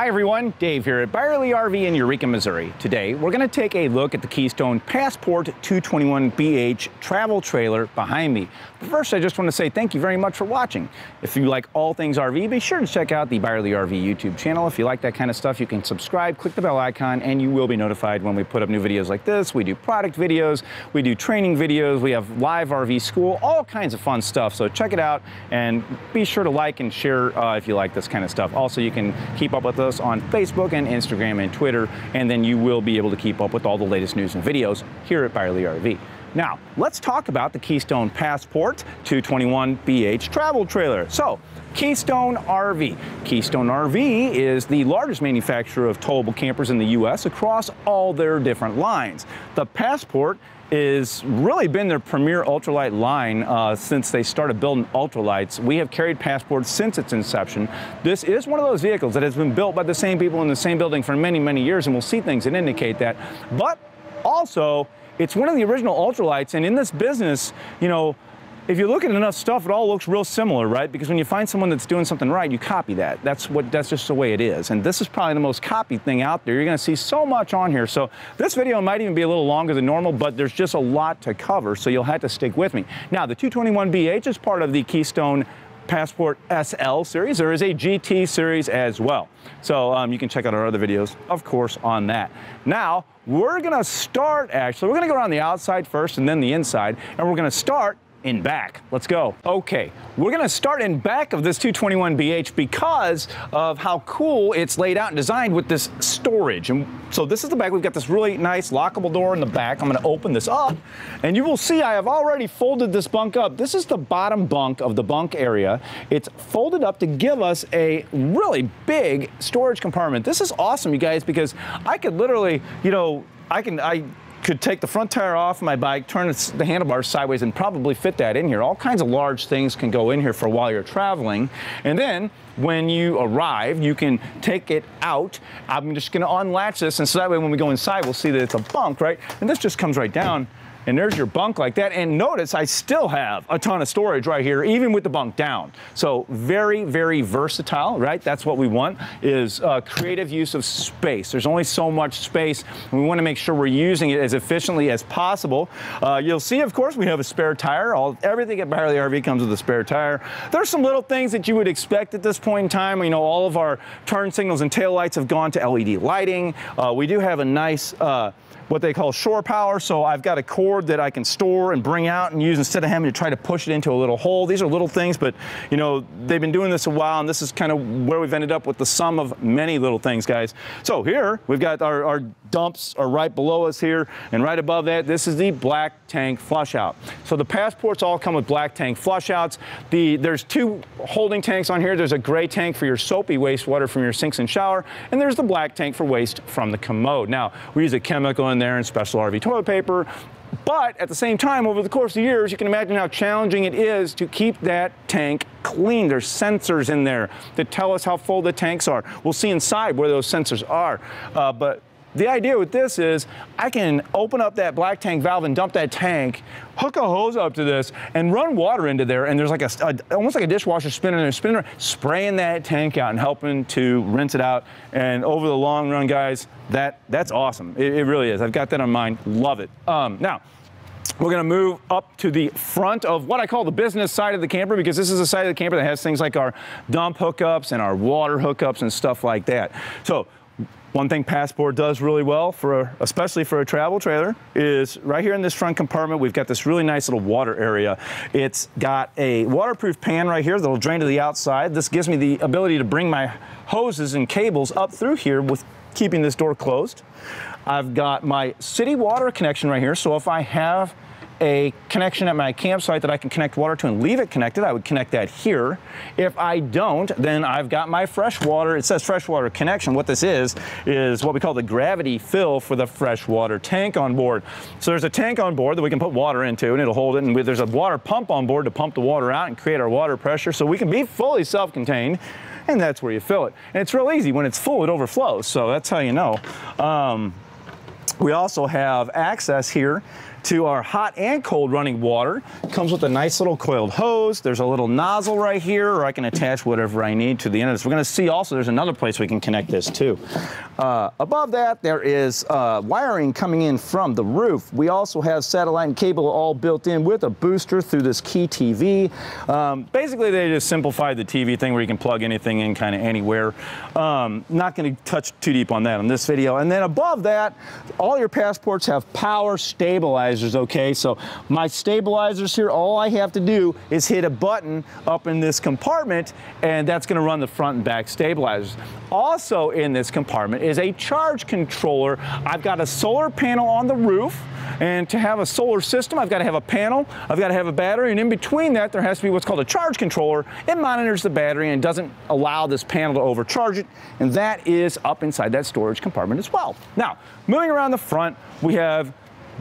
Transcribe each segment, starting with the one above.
Hi everyone, Dave here at Byerly RV in Eureka, Missouri. Today we're going to take a look at the Keystone Passport 221BH travel trailer behind me. But first I just want to say thank you very much for watching. If you like all things RV, be sure to check out the Byerly RV YouTube channel. If you like that kind of stuff, you can subscribe, click the bell icon, and you will be notified when we put up new videos like this. We do product videos, we do training videos, we have live RV school, all kinds of fun stuff. So check it out and be sure to like and share uh, if you like this kind of stuff. Also, you can keep up with us us on Facebook and Instagram and Twitter, and then you will be able to keep up with all the latest news and videos here at Byerly RV. Now, let's talk about the Keystone Passport 221BH travel trailer. So, Keystone RV. Keystone RV is the largest manufacturer of towable campers in the U.S. across all their different lines. The Passport is really been their premier ultralight line uh, since they started building ultralights. We have carried Passports since its inception. This is one of those vehicles that has been built by the same people in the same building for many, many years, and we'll see things that indicate that. But also, it's one of the original ultralights, and in this business, you know, if you look at enough stuff, it all looks real similar, right? Because when you find someone that's doing something right, you copy that. That's what that's just the way it is. And this is probably the most copied thing out there. You're gonna see so much on here. So this video might even be a little longer than normal, but there's just a lot to cover, so you'll have to stick with me. Now, the 221BH is part of the Keystone Passport SL series. There is a GT series as well. So um, you can check out our other videos, of course, on that. Now, we're gonna start actually, we're gonna go around the outside first and then the inside, and we're gonna start in back. Let's go. Okay, we're gonna start in back of this 221BH because of how cool it's laid out and designed with this storage. And so this is the back. We've got this really nice lockable door in the back. I'm gonna open this up and you will see I have already folded this bunk up. This is the bottom bunk of the bunk area. It's folded up to give us a really big storage compartment. This is awesome, you guys, because I could literally, you know, I can, I could take the front tire off my bike, turn the handlebars sideways, and probably fit that in here. All kinds of large things can go in here for while you're traveling. And then when you arrive, you can take it out. I'm just gonna unlatch this, and so that way when we go inside, we'll see that it's a bunk, right? And this just comes right down and there's your bunk like that. And notice I still have a ton of storage right here, even with the bunk down. So very, very versatile, right? That's what we want is uh, creative use of space. There's only so much space. And we want to make sure we're using it as efficiently as possible. Uh, you'll see, of course, we have a spare tire. All Everything at Byerly RV comes with a spare tire. There's some little things that you would expect at this point in time. You know, all of our turn signals and tail lights have gone to LED lighting. Uh, we do have a nice uh, what they call shore power. So I've got a cord that I can store and bring out and use instead of having to try to push it into a little hole. These are little things, but you know, they've been doing this a while and this is kind of where we've ended up with the sum of many little things, guys. So here we've got our, our dumps are right below us here and right above that, this is the black tank flush out. So the passports all come with black tank flush outs. The, there's two holding tanks on here. There's a gray tank for your soapy wastewater from your sinks and shower, and there's the black tank for waste from the commode. Now, we use a chemical in there and special RV toilet paper. But at the same time, over the course of years, you can imagine how challenging it is to keep that tank clean. There's sensors in there that tell us how full the tanks are. We'll see inside where those sensors are. Uh, but the idea with this is I can open up that black tank valve and dump that tank, hook a hose up to this, and run water into there. And there's like a, a almost like a dishwasher spinning there, spinning, spraying that tank out and helping to rinse it out. And over the long run, guys, that that's awesome. It, it really is. I've got that on mine. Love it. Um, now. We're gonna move up to the front of what I call the business side of the camper because this is a side of the camper that has things like our dump hookups and our water hookups and stuff like that. So one thing Passport does really well, for a, especially for a travel trailer, is right here in this front compartment, we've got this really nice little water area. It's got a waterproof pan right here that'll drain to the outside. This gives me the ability to bring my hoses and cables up through here with keeping this door closed. I've got my city water connection right here, so if I have a connection at my campsite that I can connect water to and leave it connected, I would connect that here. If I don't, then I've got my fresh water. it says freshwater connection. What this is, is what we call the gravity fill for the freshwater tank on board. So there's a tank on board that we can put water into and it'll hold it. And there's a water pump on board to pump the water out and create our water pressure so we can be fully self-contained and that's where you fill it. And it's real easy. When it's full, it overflows. So that's how you know. Um, we also have access here to our hot and cold running water. Comes with a nice little coiled hose. There's a little nozzle right here, or I can attach whatever I need to the end of this. We're gonna see also there's another place we can connect this too. Uh, above that, there is uh, wiring coming in from the roof. We also have satellite and cable all built in with a booster through this Key TV. Um, basically, they just simplified the TV thing where you can plug anything in kind of anywhere. Um, not gonna touch too deep on that in this video. And then above that, all your passports have power stabilizers, okay? So my stabilizers here, all I have to do is hit a button up in this compartment and that's gonna run the front and back stabilizers. Also in this compartment is a charge controller. I've got a solar panel on the roof and to have a solar system, I've got to have a panel, I've got to have a battery, and in between that, there has to be what's called a charge controller. It monitors the battery and doesn't allow this panel to overcharge it, and that is up inside that storage compartment as well. Now, moving around the front, we have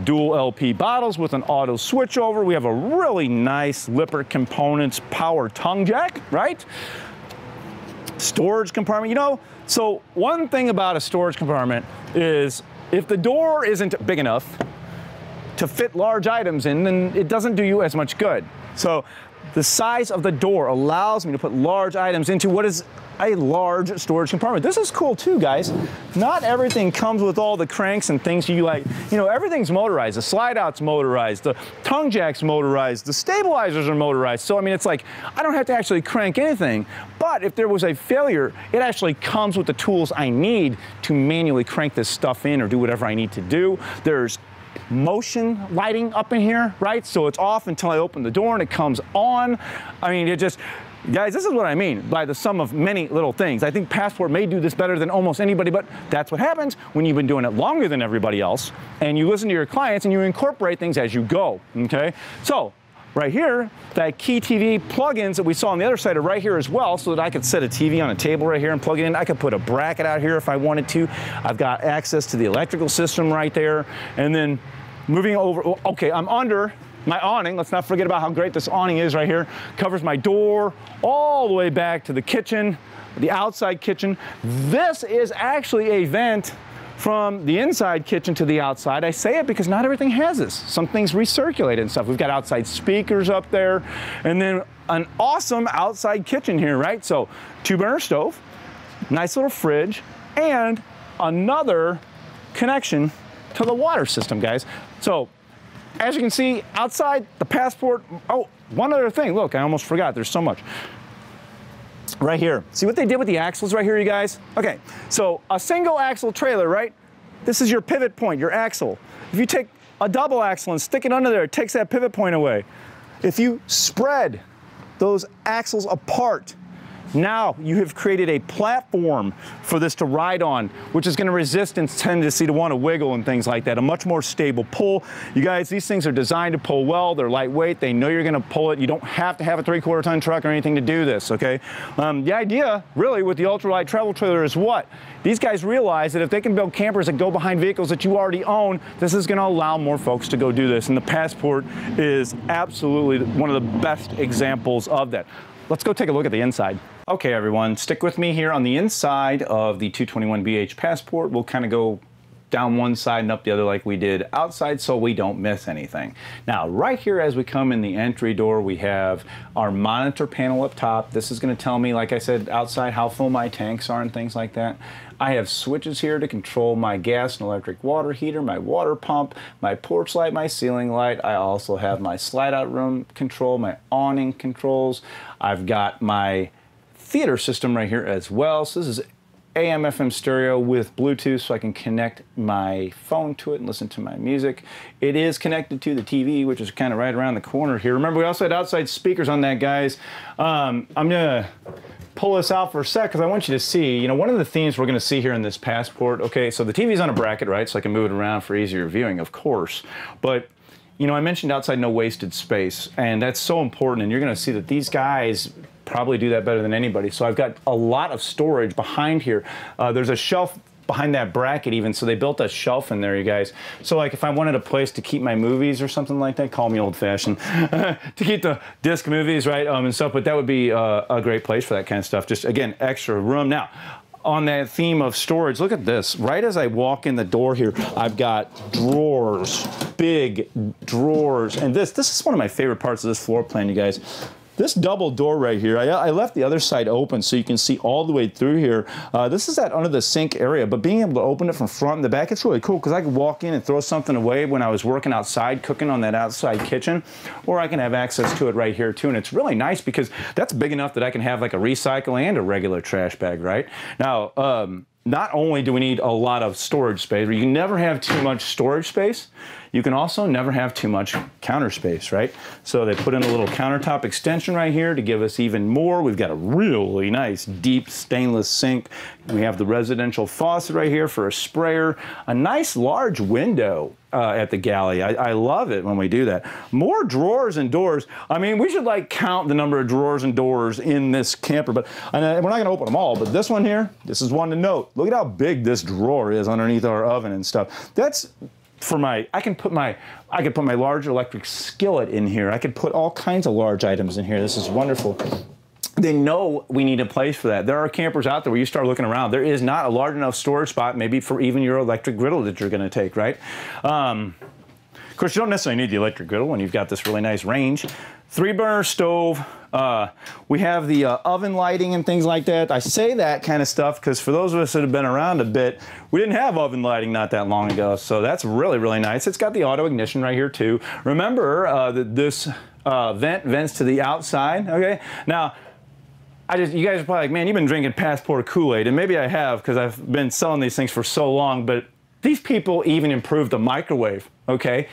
dual LP bottles with an auto switchover. We have a really nice Lippert Components power tongue jack, right? Storage compartment, you know, so one thing about a storage compartment is if the door isn't big enough, to fit large items in, then it doesn't do you as much good. So the size of the door allows me to put large items into what is a large storage compartment. This is cool too, guys. Not everything comes with all the cranks and things you like. You know, everything's motorized. The slide out's motorized. The tongue jack's motorized. The stabilizers are motorized. So, I mean, it's like, I don't have to actually crank anything. But if there was a failure, it actually comes with the tools I need to manually crank this stuff in or do whatever I need to do. There's motion lighting up in here, right? So it's off until I open the door and it comes on. I mean, it just, Guys, this is what I mean by the sum of many little things. I think Passport may do this better than almost anybody, but that's what happens when you've been doing it longer than everybody else and you listen to your clients and you incorporate things as you go, okay? So, right here, that Key TV plugins that we saw on the other side are right here as well so that I could set a TV on a table right here and plug it in. I could put a bracket out here if I wanted to. I've got access to the electrical system right there. And then moving over, okay, I'm under my awning, let's not forget about how great this awning is right here, covers my door all the way back to the kitchen, the outside kitchen. This is actually a vent from the inside kitchen to the outside. I say it because not everything has this. Some things recirculate and stuff. We've got outside speakers up there, and then an awesome outside kitchen here, right? So two burner stove, nice little fridge, and another connection to the water system, guys. So as you can see, outside the passport, oh, one other thing, look, I almost forgot, there's so much. Right here, see what they did with the axles right here, you guys? Okay, so a single axle trailer, right? This is your pivot point, your axle. If you take a double axle and stick it under there, it takes that pivot point away. If you spread those axles apart, now you have created a platform for this to ride on, which is gonna resist its tendency to wanna wiggle and things like that, a much more stable pull. You guys, these things are designed to pull well, they're lightweight, they know you're gonna pull it. You don't have to have a three quarter ton truck or anything to do this, okay? Um, the idea, really, with the ultralight travel trailer is what? These guys realize that if they can build campers that go behind vehicles that you already own, this is gonna allow more folks to go do this. And the Passport is absolutely one of the best examples of that. Let's go take a look at the inside. Okay, everyone, stick with me here on the inside of the 221BH Passport. We'll kind of go down one side and up the other like we did outside so we don't miss anything. Now, right here as we come in the entry door, we have our monitor panel up top. This is gonna tell me, like I said, outside how full my tanks are and things like that. I have switches here to control my gas and electric water heater, my water pump, my porch light, my ceiling light. I also have my slide out room control, my awning controls. I've got my theater system right here as well. So this is AM FM stereo with Bluetooth so I can connect my phone to it and listen to my music. It is connected to the TV, which is kind of right around the corner here. Remember, we also had outside speakers on that, guys. Um, I'm gonna pull this out for a sec because I want you to see, you know, one of the themes we're going to see here in this passport. Okay, so the TV's on a bracket, right? So I can move it around for easier viewing, of course. But you know, I mentioned outside no wasted space, and that's so important. And you're going to see that these guys probably do that better than anybody. So I've got a lot of storage behind here. Uh, there's a shelf behind that bracket even. So they built a shelf in there, you guys. So like if I wanted a place to keep my movies or something like that, call me old fashioned, to keep the disc movies, right, um, and stuff, but that would be uh, a great place for that kind of stuff. Just again, extra room. Now, on that theme of storage, look at this. Right as I walk in the door here, I've got drawers, big drawers. And this, this is one of my favorite parts of this floor plan, you guys. This double door right here, I, I, left the other side open so you can see all the way through here. Uh, this is that under the sink area, but being able to open it from front and the back, it's really cool because I could walk in and throw something away when I was working outside, cooking on that outside kitchen, or I can have access to it right here too. And it's really nice because that's big enough that I can have like a recycle and a regular trash bag, right? Now, um, not only do we need a lot of storage space, you can never have too much storage space, you can also never have too much counter space, right? So they put in a little countertop extension right here to give us even more. We've got a really nice deep stainless sink. We have the residential faucet right here for a sprayer, a nice large window uh, at the galley. I, I, love it when we do that. More drawers and doors. I mean, we should like count the number of drawers and doors in this camper, but we're not gonna open them all, but this one here, this is one to note. Look at how big this drawer is underneath our oven and stuff. That's for my, I can put my, I could put my large electric skillet in here. I could put all kinds of large items in here. This is wonderful. They know we need a place for that. There are campers out there where you start looking around. There is not a large enough storage spot, maybe for even your electric griddle that you're going to take, right? Um, of course, you don't necessarily need the electric griddle when you've got this really nice range. Three burner stove. Uh, we have the uh, oven lighting and things like that. I say that kind of stuff because for those of us that have been around a bit, we didn't have oven lighting not that long ago. So that's really, really nice. It's got the auto ignition right here too. Remember uh, that this uh, vent vents to the outside, okay? Now, I just, you guys are probably like, man, you've been drinking Passport Kool-Aid. And maybe I have because I've been selling these things for so long, but these people even improved the microwave, okay?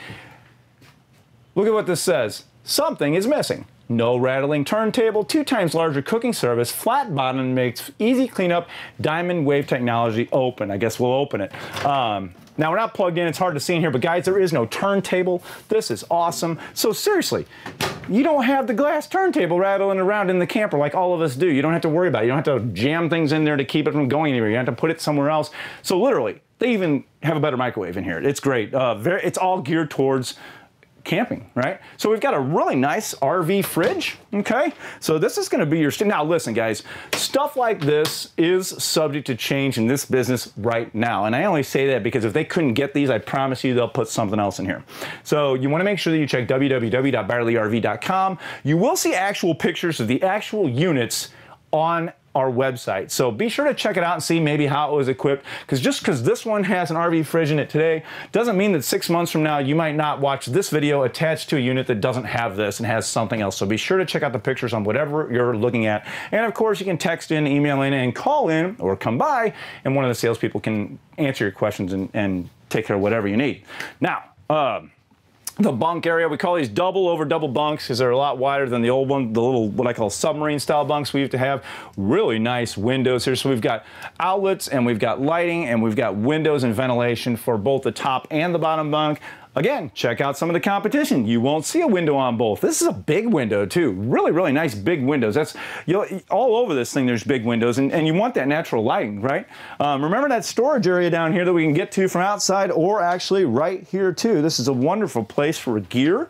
Look at what this says. Something is missing. No rattling turntable, two times larger cooking service, flat bottom makes easy cleanup, diamond wave technology open. I guess we'll open it. Um, now we're not plugged in, it's hard to see in here, but guys, there is no turntable. This is awesome. So seriously, you don't have the glass turntable rattling around in the camper like all of us do. You don't have to worry about it. You don't have to jam things in there to keep it from going anywhere. You have to put it somewhere else. So literally, they even have a better microwave in here. It's great. Uh, very, it's all geared towards camping, right? So we've got a really nice RV fridge, okay? So this is gonna be your, now listen guys, stuff like this is subject to change in this business right now. And I only say that because if they couldn't get these, I promise you they'll put something else in here. So you wanna make sure that you check www.byerlyrv.com. You will see actual pictures of the actual units on our website. So be sure to check it out and see maybe how it was equipped. Because just because this one has an RV fridge in it today doesn't mean that six months from now you might not watch this video attached to a unit that doesn't have this and has something else. So be sure to check out the pictures on whatever you're looking at. And of course, you can text in, email in, and call in or come by, and one of the salespeople can answer your questions and, and take care of whatever you need. Now, um, the bunk area. We call these double over double bunks because they're a lot wider than the old one, the little what I call submarine style bunks we used to have. Really nice windows here. So we've got outlets and we've got lighting and we've got windows and ventilation for both the top and the bottom bunk. Again, check out some of the competition. You won't see a window on both. This is a big window too. Really, really nice big windows. That's all over this thing. There's big windows, and, and you want that natural lighting, right? Um, remember that storage area down here that we can get to from outside, or actually right here too. This is a wonderful place for gear.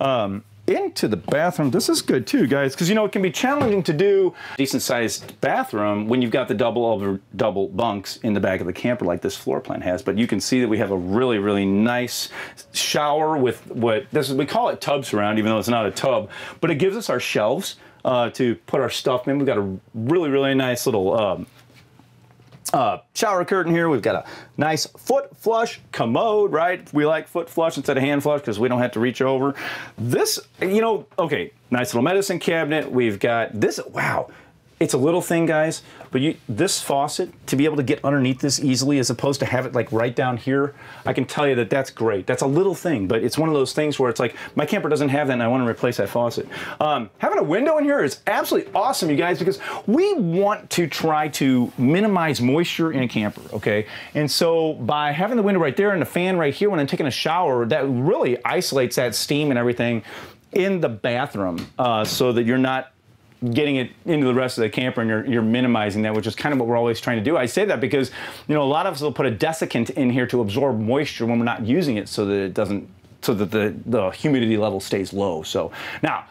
Um, into the bathroom. This is good too, guys, because you know it can be challenging to do decent sized bathroom when you've got the double over double bunks in the back of the camper like this floor plan has. But you can see that we have a really, really nice shower with what this is, we call it tub surround, even though it's not a tub, but it gives us our shelves uh, to put our stuff in. We've got a really, really nice little um, uh, shower curtain here. We've got a nice foot flush commode, right? We like foot flush instead of hand flush because we don't have to reach over. This, you know, okay, nice little medicine cabinet. We've got this, wow, it's a little thing, guys, but you, this faucet, to be able to get underneath this easily as opposed to have it like right down here, I can tell you that that's great. That's a little thing, but it's one of those things where it's like, my camper doesn't have that and I want to replace that faucet. Um, having a window in here is absolutely awesome, you guys, because we want to try to minimize moisture in a camper, okay? And so by having the window right there and the fan right here when I'm taking a shower, that really isolates that steam and everything in the bathroom uh, so that you're not getting it into the rest of the camper and you're, you're minimizing that, which is kind of what we're always trying to do. I say that because, you know, a lot of us will put a desiccant in here to absorb moisture when we're not using it so that it doesn't, so that the, the humidity level stays low. So now,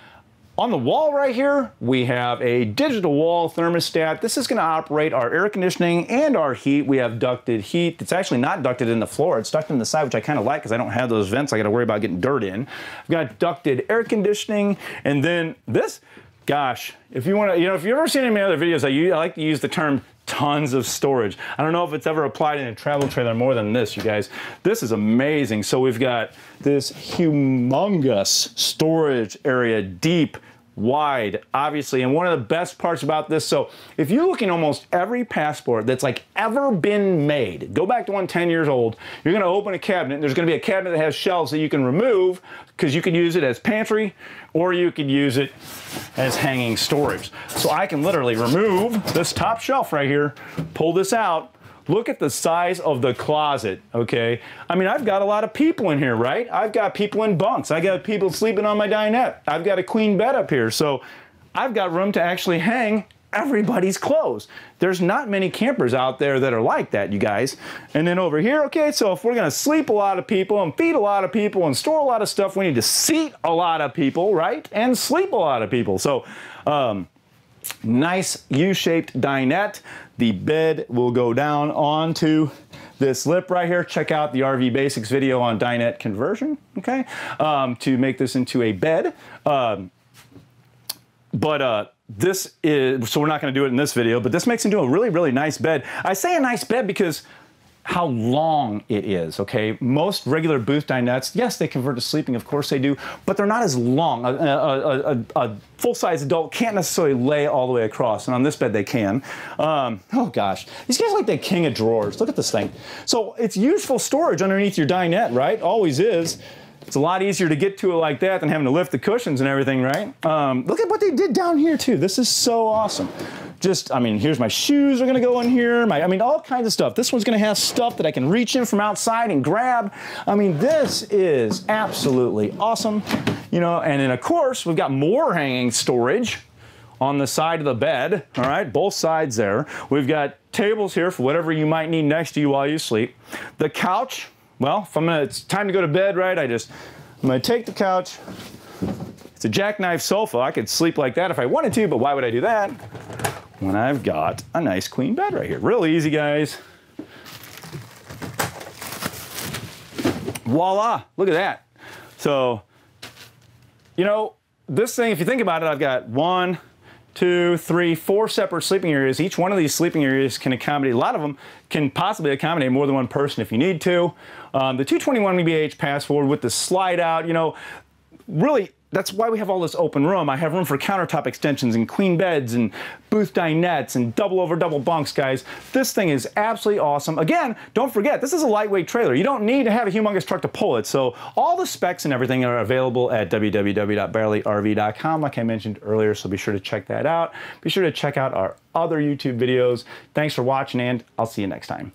On the wall right here, we have a digital wall thermostat. This is gonna operate our air conditioning and our heat. We have ducted heat. It's actually not ducted in the floor. It's ducted in the side, which I kind of like because I don't have those vents. I gotta worry about getting dirt in. I've got ducted air conditioning. And then this, gosh, if you wanna, you know, if you've ever seen any of my other videos, I, I like to use the term tons of storage. I don't know if it's ever applied in a travel trailer more than this, you guys. This is amazing. So we've got this humongous storage area, deep, wide, obviously. And one of the best parts about this, so if you look in almost every passport that's like ever been made, go back to one 10 years old, you're gonna open a cabinet, there's gonna be a cabinet that has shelves that you can remove because you can use it as pantry or you could use it as hanging storage. So I can literally remove this top shelf right here, pull this out, Look at the size of the closet, okay? I mean, I've got a lot of people in here, right? I've got people in bunks. I got people sleeping on my dinette. I've got a queen bed up here. So I've got room to actually hang everybody's clothes. There's not many campers out there that are like that, you guys. And then over here, okay, so if we're gonna sleep a lot of people and feed a lot of people and store a lot of stuff, we need to seat a lot of people, right? And sleep a lot of people. So, um, nice U-shaped dinette. The bed will go down onto this lip right here. Check out the RV Basics video on dinette conversion, okay, um, to make this into a bed. Um, but uh, this is, so we're not gonna do it in this video, but this makes into a really, really nice bed. I say a nice bed because how long it is, okay? Most regular booth dinettes, yes, they convert to sleeping, of course they do, but they're not as long. A, a, a, a full-size adult can't necessarily lay all the way across, and on this bed they can. Um, oh gosh, these guys are like the king of drawers. Look at this thing. So it's useful storage underneath your dinette, right? Always is. It's a lot easier to get to it like that than having to lift the cushions and everything, right? Um, look at what they did down here too. This is so awesome just, I mean, here's my shoes are gonna go in here. My, I mean, all kinds of stuff. This one's gonna have stuff that I can reach in from outside and grab. I mean, this is absolutely awesome. You know, and then of course, we've got more hanging storage on the side of the bed, all right, both sides there. We've got tables here for whatever you might need next to you while you sleep. The couch, well, if I'm gonna, it's time to go to bed, right, I just, I'm gonna take the couch, it's a jackknife sofa. I could sleep like that if I wanted to, but why would I do that? When I've got a nice queen bed right here. Real easy, guys. Voila, look at that. So, you know, this thing, if you think about it, I've got one, two, three, four separate sleeping areas. Each one of these sleeping areas can accommodate, a lot of them can possibly accommodate more than one person if you need to. Um, the 221 BH Passport with the slide out, you know, really that's why we have all this open room. I have room for countertop extensions and queen beds and booth dinettes and double over double bunks, guys. This thing is absolutely awesome. Again, don't forget, this is a lightweight trailer. You don't need to have a humongous truck to pull it. So all the specs and everything are available at www.byerlyrv.com, like I mentioned earlier. So be sure to check that out. Be sure to check out our other YouTube videos. Thanks for watching, and I'll see you next time.